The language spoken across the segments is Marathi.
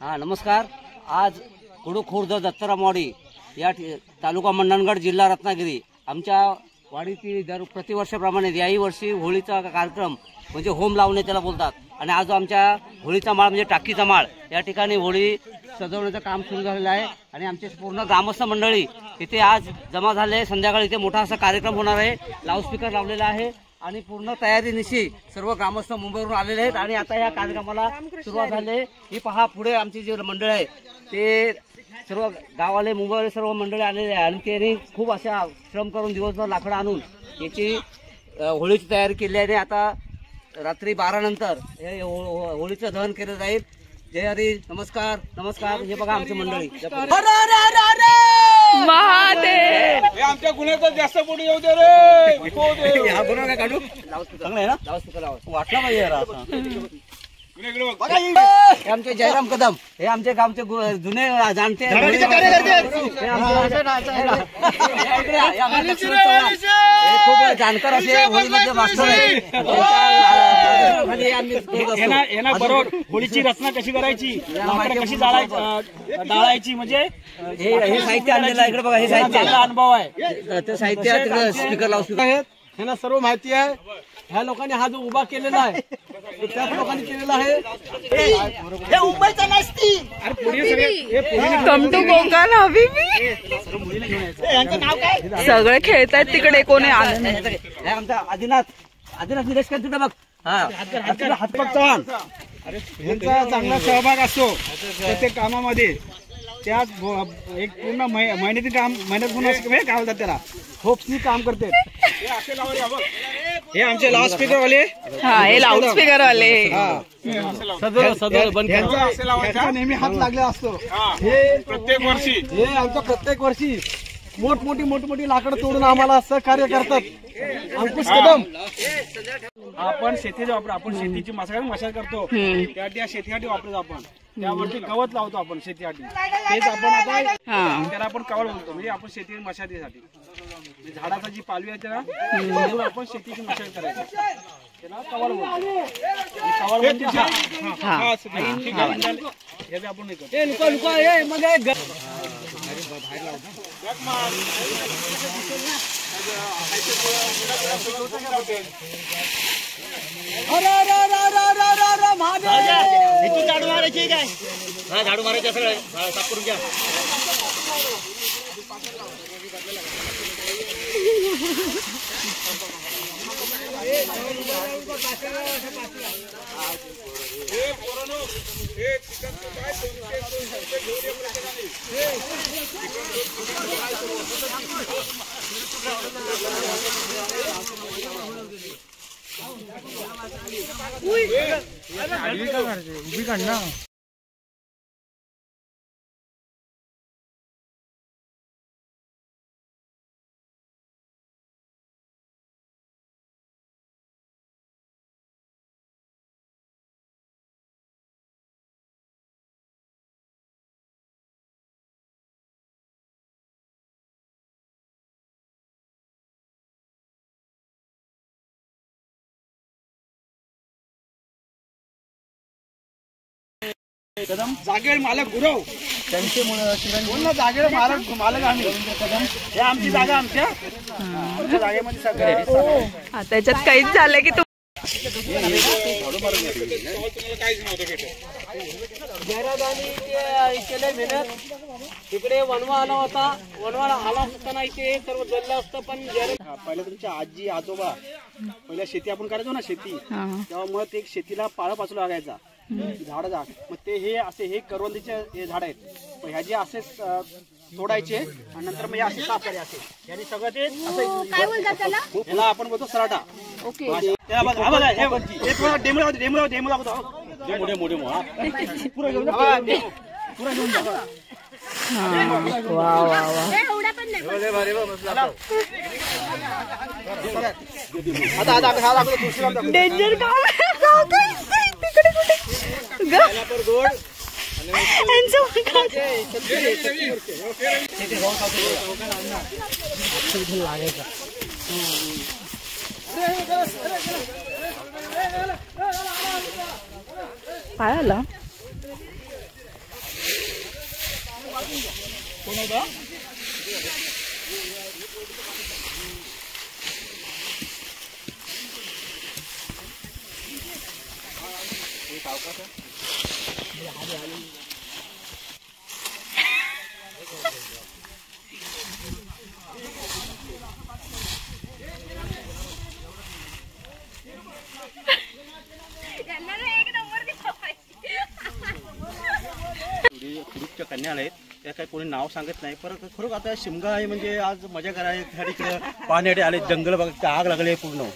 हा नमस्कार. आज कुडू खुर्द दत्तरामवाडी या तालुका मंडणगड जिल्हा रत्नागिरी आमच्या वाडीतील दर प्रतिवर्षाप्रमाणे याही वर्षी होळीचा कार्यक्रम म्हणजे होम लावणे त्याला बोलतात. आणि आज आमच्या होळीचा माळ म्हणजे टाकीचा माळ. या ठिकाणी होळी सजवण्याचं काम सुरू झालेलं आहे. आणि आमचे पूर्ण ग्रामस्थ मंडळी इथे आज जमा झाले. संध्याकाळी इथे मोठा असा कार्यक्रम होणार आहे. लाऊडस्पीकर लावलेला आहे. आणि पूर्ण तयारीनिशी सर्व ग्रामस्थ मुंबईवरून आलेले आहेत. आणि आता या कार्यक्रमाला सुरुवात झाली. आहे. ही पहा पुढे आमची जी मंडळ आहे ते सर्व गावाले मुंबईवाले सर्व मंडळी आलेले आहे आणि त्यांनी खूप अशा श्रम करून दिवसभर लाकडं आणून याची होळीची तयारी केली आहे. आणि आता रात्री बारा नंतर हे हो- हो- होळीचं दहन केलं जाईल. जय हरी नमस्कार नमस्कार. हे बघा आमची मंडळी. महादेव! हे आमच्या गुन्ह्याचं जास्त पुढे येऊ दे रे! हो. हा काय काढू? चांगलं आहे ना? वाटला पाहिजे. हे आमचे जयराम कदम. हे आमचे गावचे गु- जुने जाणते. हे आमचे-. हे खूप जाणकार असे होळीमध्ये मास्टर आहेत. त्यांच्या यांना यांना बरोबर होळीची रचना कशी करायची? कशी डाळायची म्हणजे हे हे साहित्य आणलेलं आहे. इकडे बघा हे साहित्य. अनुभव आहे. ते साहित्य स्पीकर लावू स्पीकर ह्यांना सर्व माहिती आहे. ह्या लोकांनी हा जो उभा केलेला आहे तो त्याच लोकांनी केलेला आहे. कम टू कोकण हबीबी सगळे खेळतायत तिकडे कोणी आलं नाही. हे आमचा आदिनाथ. आदिनाथ निलेश काय तुला बघ. हातपक चव्हाण यांचा चांगला सहभाग असतो प्रत्येक कामामध्ये. त्याच एक पूर्ण मै- मेहनती काम मेहनत म्हणून असं- हे काय बोलतात त्याला. होप्सनी काम करते हे आमचे लाऊड स्पीकर वाले हा हे. लाऊडस्पीकर वाले ह्यांचा नेहमी हात लागलेला असतो. हे प्रत्येक वर्षी. हे आमचं प्रत्येक वर्षी मोठमोठी मोठमोठी लाकडं तोडून आम्हाला सहकार्य करतात. अंकुश कदम. आपण शेतीचा वापर आपण शेतीची मशागत मशागत करतो. त्यासाठी या शेतीसाठी वापरतो आपण. त्यावरती गवत लावतो आपण शेतीसाठी. तेच आपण आता हा. त्याला आपण कवळ बोलतो म्हणजे आपण शेती मशागतीसाठी म्हणजे झाडाचा जी पालवी आहे त्याला आपण शेतीची मशागत करायची. त्याला कवळ बोलतो कवळ म्हणजे हा, हा, हा, असं ते. ठीक आहे, म्हणजे हे बी आपण नाही करतो. हे पोरांनो, हे चिकनचं काय दोनशे दोनशे उभी काढ ना. जागेवर मालक गुरव. त्यांचे बोल ना जागेवर मालक मालक आम्ही. हे आमची जागा आमच्या आमच्या जागेमध्ये सगळं हा, त्याच्यात काहीच झालं की तू केले मेहनत. इकडे वनवा आला होता. वनवा आला असताना इथे सर्व जल्लं असतं पण हा, पहिले तुमच्या आजी आजोबा पहिल्या शेती आपण करायचो ना शेती. तेव्हा मग ते एक शेतीला पाळा पाचू लागायचा. झाड झाड मग ते हे असे हे करवंदीचे हे झाड आहेत. मग ह्याचे असे तोडायचे आणि नंतर मग हे असे साफ करायचे असे. यांनी सगळं ते असं काय बोलतात त्याला? याला आपण बोलतो सराटा. ओके. त्याला बघा हा बघा हे हे थोडं डेमो लावतो डेमो लावतो डेमो लावतो. डेमो डेमो डेमो हा. पुरा घेऊन जा डेमो. पुरा घेऊन जा वा वा वा. हे एवढा पण नाही आता आता आता हा दाखवतो तुळशीला दाखवतो. डेंजर काम आहे. जाऊ दे. तिकडे कुठे ग. यांचं काय? काय आला ग्रुपच्या कन्या आहेत त्या काही कोणी नाव सांगत नाही. परत खरोखर आता शिमगा आहे म्हणजे आज मजा करायला इकडे पाण्याकडे आले जंगल बघा. आग लागली पूर्ण.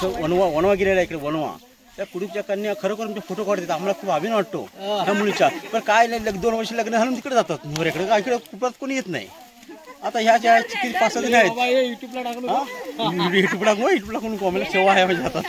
So, वनवा वनवा गेलेला इकडे वनवा त्या कुडीच्या कन्या खरोखर आमचे फोटो काढतात आम्हाला खूप अभिमान वाटतो त्या मुलीच्या पण काय नाही दोन वर्ष लग्न घालून तिकडे जातात. नवऱ्याकडे. काय इकडे कुपरात कोणी येत नाही. आता ह्या ज्या किती पाच सहा जण आहेत. युट्यूबला टाकलो? युट्यूबला युट्यूबला कोण कॉमेला सेवा आहे म्हणजे हातात